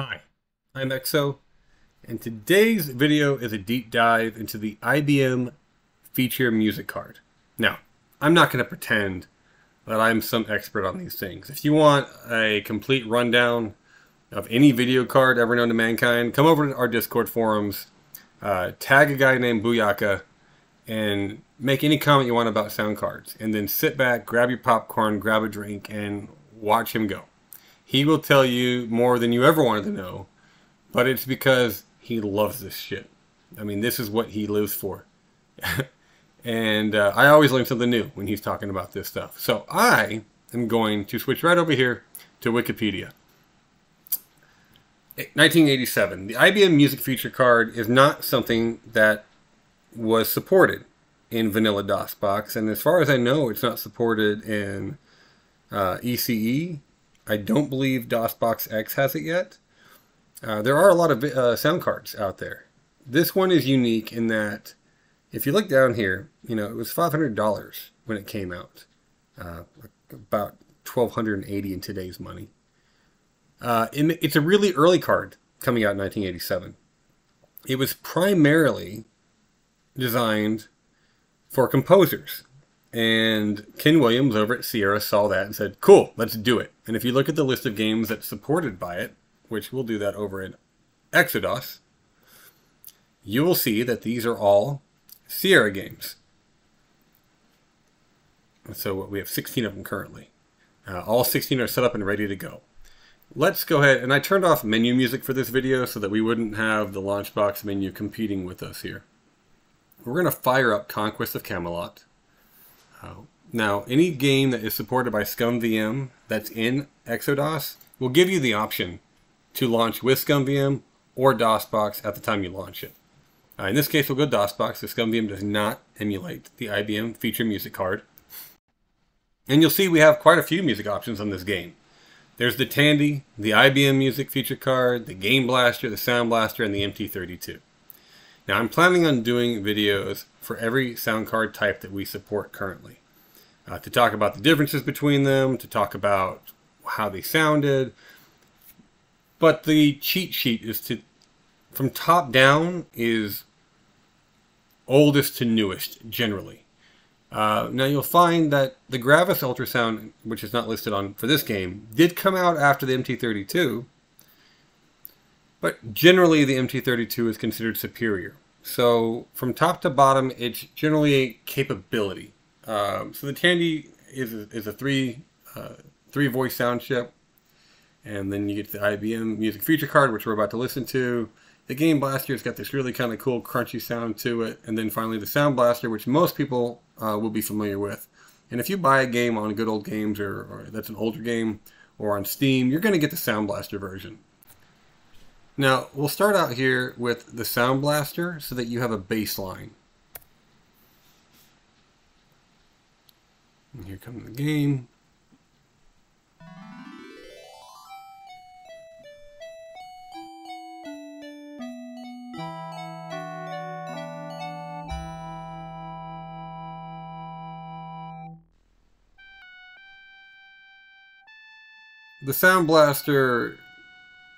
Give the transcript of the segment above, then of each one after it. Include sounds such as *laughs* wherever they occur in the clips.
Hi, I'm EXO, and today's video is a deep dive into the IBM feature music card. Now, I'm not going to pretend that I'm some expert on these things. If you want a complete rundown of any video card ever known to mankind, come over to our Discord forums, uh, tag a guy named Booyaka, and make any comment you want about sound cards. And then sit back, grab your popcorn, grab a drink, and watch him go. He will tell you more than you ever wanted to know, but it's because he loves this shit. I mean, this is what he lives for. *laughs* and uh, I always learn something new when he's talking about this stuff. So I am going to switch right over here to Wikipedia. 1987. The IBM Music Feature Card is not something that was supported in vanilla DOSBox, and as far as I know, it's not supported in uh, ECE I don't believe DOSBox X has it yet. Uh, there are a lot of uh, sound cards out there. This one is unique in that if you look down here, you know, it was $500 when it came out. Uh, about 1280 in today's money. Uh, it's a really early card coming out in 1987. It was primarily designed for composers and Ken Williams over at Sierra saw that and said, cool, let's do it. And if you look at the list of games that's supported by it, which we'll do that over in eXoDOS, you will see that these are all Sierra games. So we have 16 of them currently. Uh, all 16 are set up and ready to go. Let's go ahead, and I turned off menu music for this video so that we wouldn't have the Launchbox menu competing with us here. We're going to fire up Conquest of Camelot. Uh, now, any game that is supported by ScummVM that's in eXoDOS will give you the option to launch with ScummVM or DOSBox at the time you launch it. Uh, in this case, we'll go DOSBox. The ScummVM does not emulate the IBM feature music card. And you'll see we have quite a few music options on this game. There's the Tandy, the IBM music feature card, the Game Blaster, the Sound Blaster, and the MT32. Now I'm planning on doing videos for every sound card type that we support currently. Uh, to talk about the differences between them, to talk about how they sounded. But the cheat sheet is to, from top down, is oldest to newest, generally. Uh, now you'll find that the Gravis Ultrasound, which is not listed on for this game, did come out after the MT32, but generally, the MT32 is considered superior. So from top to bottom, it's generally a capability. Um, so the Tandy is a, is a three uh, three voice sound chip, and then you get the IBM music feature card, which we're about to listen to. The Game Blaster's got this really kind of cool crunchy sound to it, and then finally the Sound Blaster, which most people uh, will be familiar with. And if you buy a game on Good Old Games, or, or that's an older game, or on Steam, you're going to get the Sound Blaster version. Now, we'll start out here with the Sound Blaster so that you have a baseline. And here comes the game. The Sound Blaster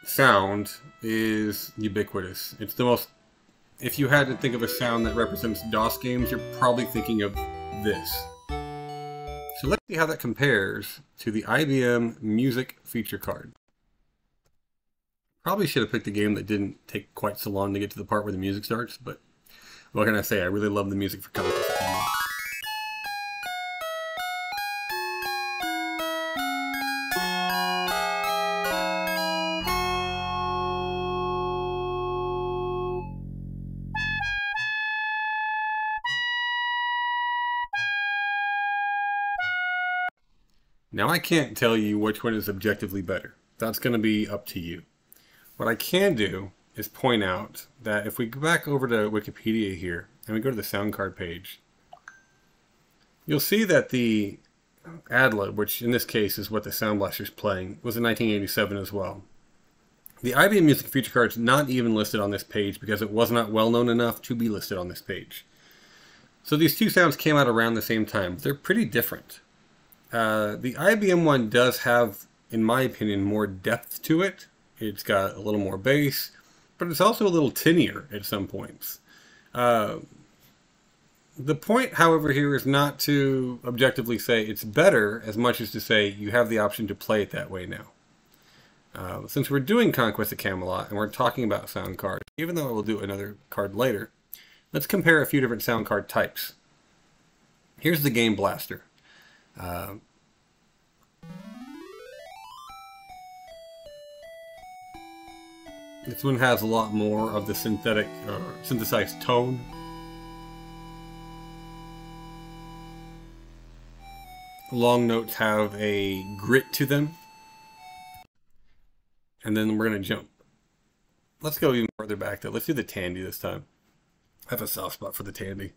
sound is ubiquitous. It's the most. If you had to think of a sound that represents DOS games, you're probably thinking of this. So let's see how that compares to the IBM Music feature card. Probably should have picked a game that didn't take quite so long to get to the part where the music starts, but what can I say? I really love the music for Conquest Now I can't tell you which one is objectively better. That's going to be up to you. What I can do is point out that if we go back over to Wikipedia here and we go to the sound card page, you'll see that the AdLib, which in this case is what the Sound Blaster is playing, was in 1987 as well. The IBM Music feature card is not even listed on this page because it was not well known enough to be listed on this page. So these two sounds came out around the same time. They're pretty different. Uh, the IBM one does have, in my opinion, more depth to it It's got a little more bass, but it's also a little tinnier at some points. Uh, the point, however, here is not to objectively say it's better as much as to say you have the option to play it that way now. Uh, since we're doing Conquest of Camelot and we're talking about sound cards, even though we'll do another card later, let's compare a few different sound card types. Here's the Game Blaster. Uh, this one has a lot more of the synthetic or synthesized tone long notes have a grit to them. And then we're going to jump. Let's go even further back though. Let's do the Tandy this time. I have a soft spot for the Tandy.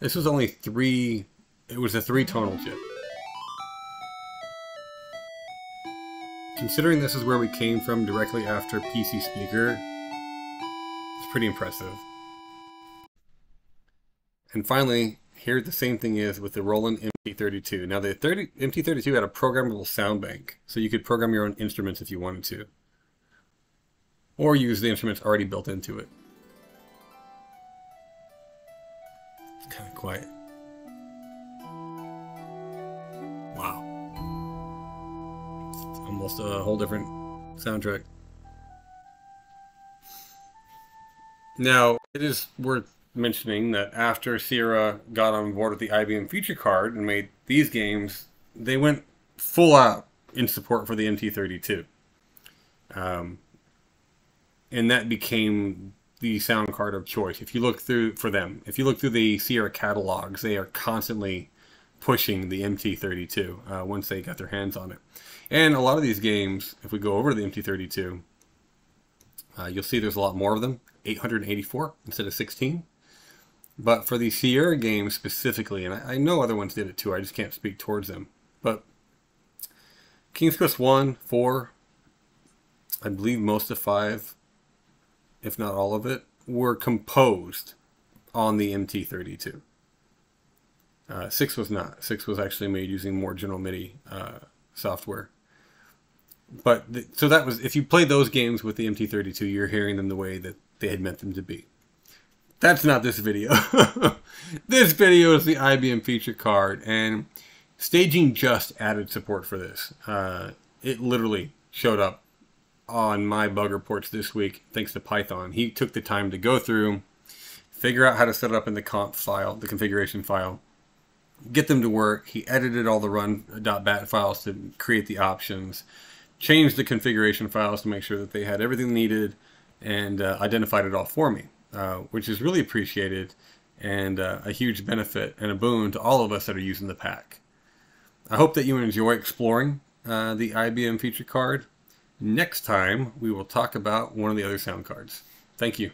This was only three, it was a three tonal chip. Considering this is where we came from directly after PC Speaker, it's pretty impressive. And finally, here the same thing is with the Roland MT32. Now the 30, MT32 had a programmable sound bank, so you could program your own instruments if you wanted to. Or use the instruments already built into it. It's kind of quiet. Almost a whole different soundtrack. Now, it is worth mentioning that after Sierra got on board with the IBM Feature Card and made these games, they went full out in support for the MT32. Um, and that became the sound card of choice. If you look through for them, if you look through the Sierra catalogs, they are constantly pushing the MT32 uh, once they got their hands on it. And a lot of these games, if we go over to the MT32, uh, you'll see there's a lot more of them. 884 instead of 16. But for the Sierra games specifically, and I, I, know other ones did it too, I just can't speak towards them. But King's Quest 1, 4, I believe most of 5, if not all of it, were composed on the MT32. Uh, 6 was not. 6 was actually made using more General MIDI uh, software. But the, so that was, if you play those games with the MT32, you're hearing them the way that they had meant them to be. That's not this video. *laughs* this video is the IBM feature card, and Staging just added support for this. Uh, it literally showed up on my bug reports this week thanks to Python. He took the time to go through, figure out how to set it up in the conf file, the configuration file, get them to work. He edited all the run.bat files to create the options, changed the configuration files to make sure that they had everything needed, and uh, identified it all for me. Uh, which is really appreciated and uh, a huge benefit and a boon to all of us that are using the pack. I hope that you enjoy exploring uh, the IBM feature card. Next time, we will talk about one of the other sound cards. Thank you.